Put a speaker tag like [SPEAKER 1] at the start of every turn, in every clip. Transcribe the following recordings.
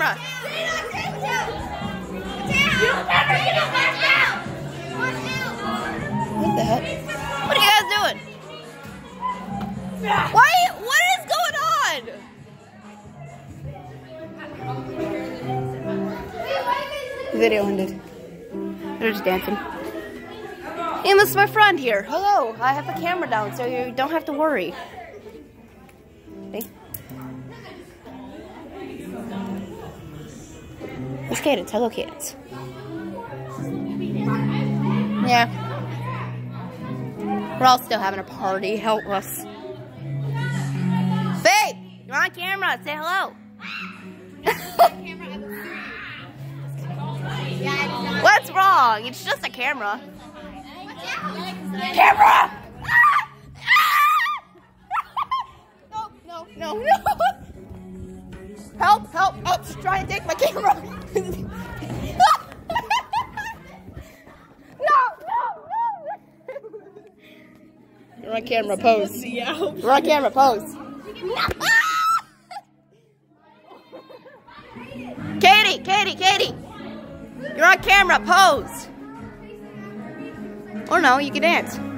[SPEAKER 1] camera. What the heck? What are you guys doing? Why? What is going on? The video ended. They're just dancing. And this is my friend here. Hello. I have a camera down so you don't have to worry. See? Let's get it. Hello, kids. Yeah. We're all still having a party. Help us. Babe, you're on camera. Say hello. What's wrong? It's just a camera. Camera! Help, help, help. She's trying to take my camera. no, no, no. You're on camera, pose. You're on camera, pose. Katie, Katie, Katie. You're on camera, pose. Or no, you can dance.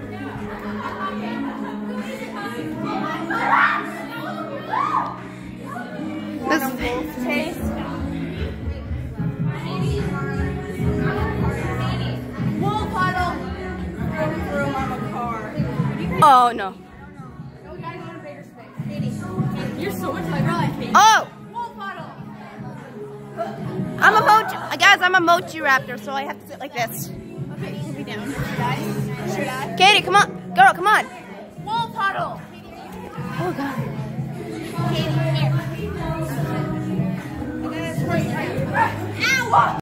[SPEAKER 1] This Oh no.
[SPEAKER 2] You're so much like me.
[SPEAKER 1] Oh! I'm a mochi. Guys, I'm a mochi raptor, so I have to sit like this.
[SPEAKER 2] Okay, you can be down. Should I? Should I?
[SPEAKER 1] Katie, come on. Girl, come on.
[SPEAKER 2] Puddle. Katie,